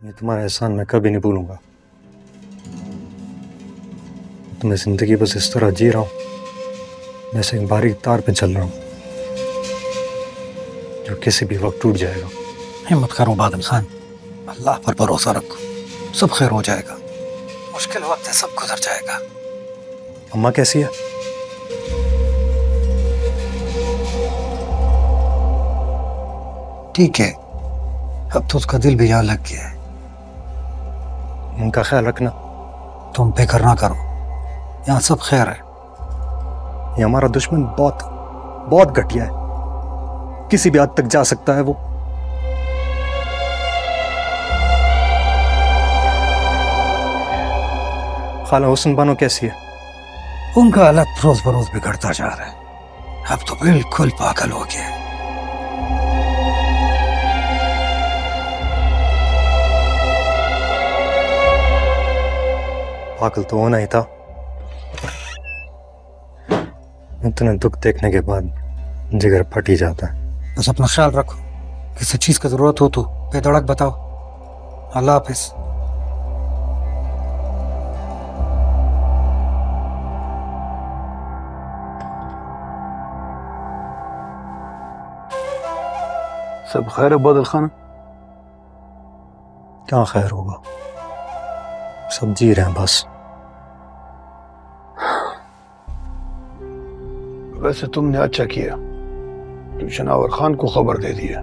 ये तुम्हारा एहसान मैं कभी नहीं भूलूँगा। तो मैं ज़िंदगी बस इस तरह जी रहा हूँ जैसे एक बारीक तार पे चल रहा हूँ जो किसी भी वक्त टूट जाएगा। हिम्मत करो बादल खान अल्लाह पर भरोसा रखो सब खैर हो जाएगा। मुश्किल वक्त है सब गुजर जाएगा। अम्मा कैसी है? ठीक है अब तो उसका दिल भी यहाँ लग गया है। उनका ख्याल रखना। तुम फ़िक्र ना करो। यहाँ सब खैर है। ये हमारा दुश्मन बहुत बहुत घटिया है। किसी भी हद तक जा सकता है वो। खाला हुसन बानो कैसी है? उनका हालत रोज बरोज बिगड़ता जा रहा है। अब तो बिल्कुल पागल हो गया पागल तो होना ही था। इतने दुख देखने के बाद जिगर फट ही जाता है। बस अपना ख्याल रखो। किसी चीज़ की ज़रूरत हो तो बेधड़क बताओ। अल्लाह हाफिज। सब खैर है बादल खान? क्या खैर होगा? सब जी रहे हैं बस। वैसे तुमने अच्छा किया। तुम शनावर खान को खबर दे दिया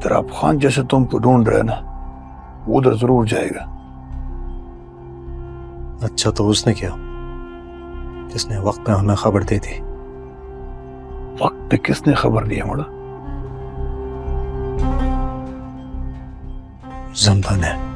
तराब खान जैसे तुमको ढूंढ रहे ना वो उधर ज़रूर जाएगा। अच्छा तो उसने किया। जिसने वक्त पे हमें खबर दे दी। थी वक्त पे किसने खबर दिया मोड़ा जमदा ने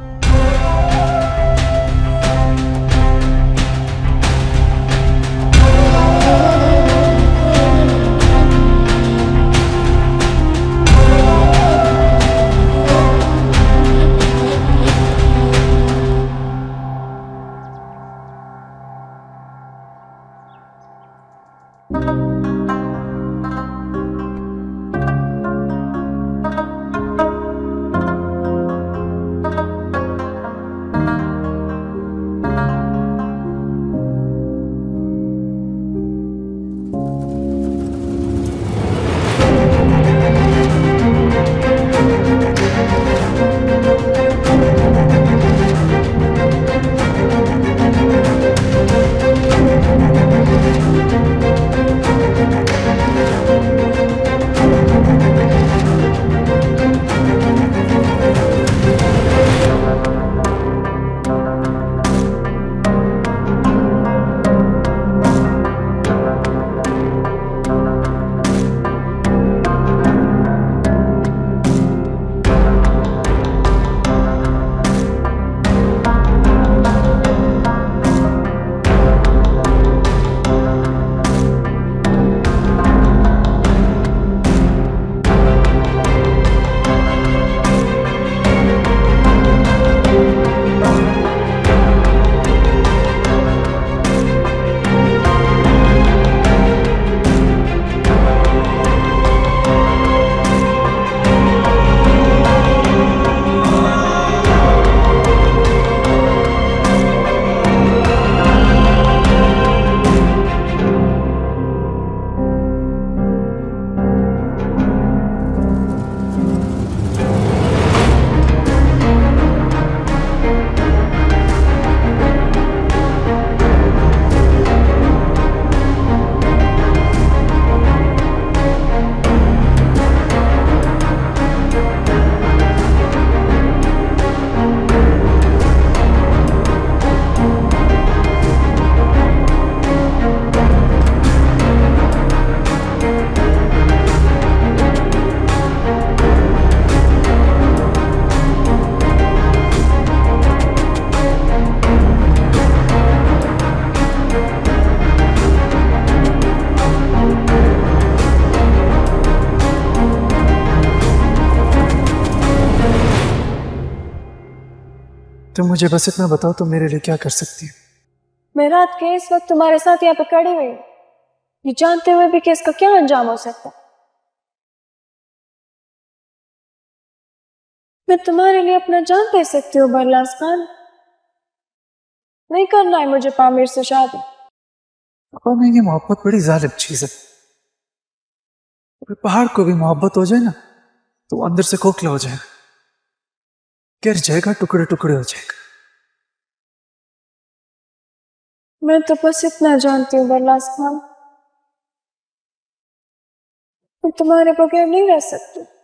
तुम मुझे बस इतना बताओ तुम मेरे लिए क्या कर सकती हो? मैं रात के इस वक्त तुम्हारे साथ यहाँ पे खड़ी हुई ये जानते हुए भी कि इसका क्या अंजाम हो सकता मैं तुम्हारे लिए अपना जान दे सकती हूँ बरलास खान। नहीं करना है मुझे पामिर से शादी। में ये मोहब्बत बड़ी जालिब चीज़ है। अगर पहाड़ को भी मोहब्बत हो जाए ना तो अंदर से खोखला हो जाएगा। गिर जाएगा टुकड़े टुकड़े हो जाएगा। मैं तो बस इतना जानती हूँ बरलास खान। तुम्हारे बगैर नहीं रह सकती।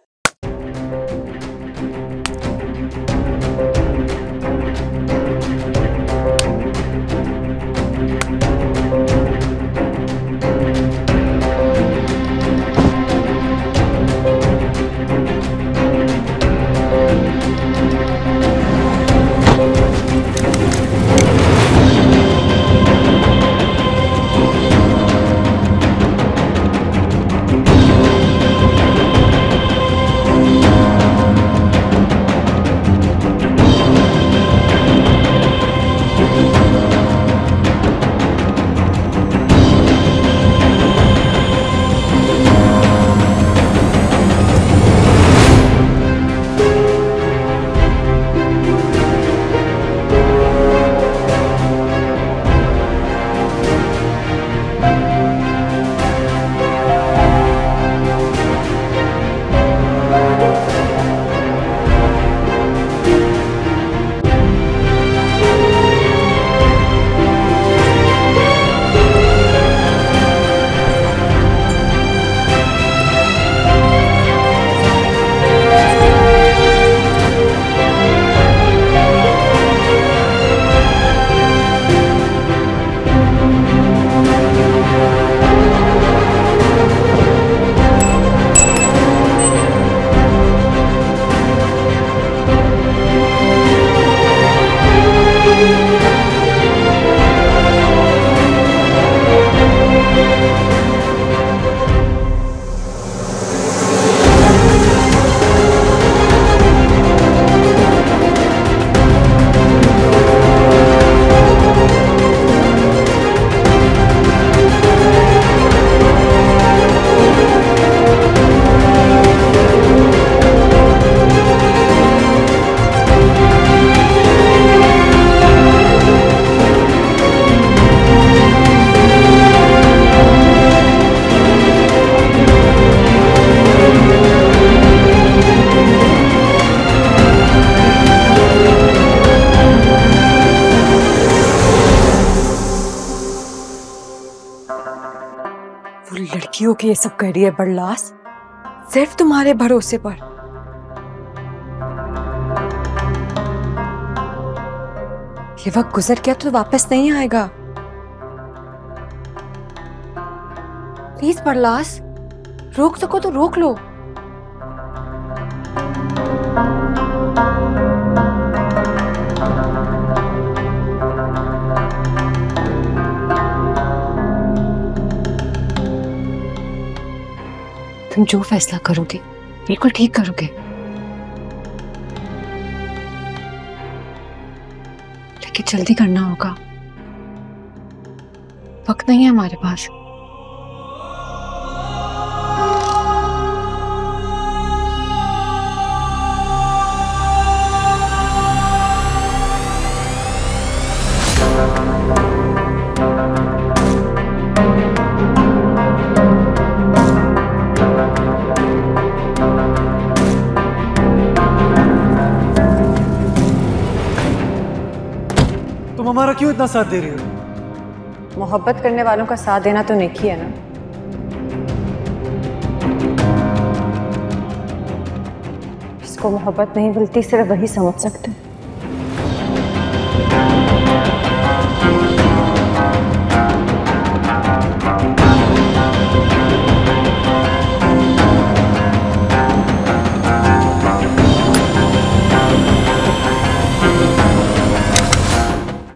लड़कियों की ये सब कह रही है बड़लास सिर्फ़ तुम्हारे भरोसे पर। ये वक्त गुजर गया तो वापस नहीं आएगा। प्लीज़ बड़लास रोक सको तो रोक लो। तुम जो फैसला करोगे, बिल्कुल ठीक करोगे। लेकिन जल्दी करना होगा। वक्त नहीं है हमारे पास। हमारा क्यों इतना साथ दे रही हो? मोहब्बत करने वालों का साथ देना तो नेकी है ना? इसको मोहब्बत नहीं मिलती, सिर्फ़ वही समझ सकते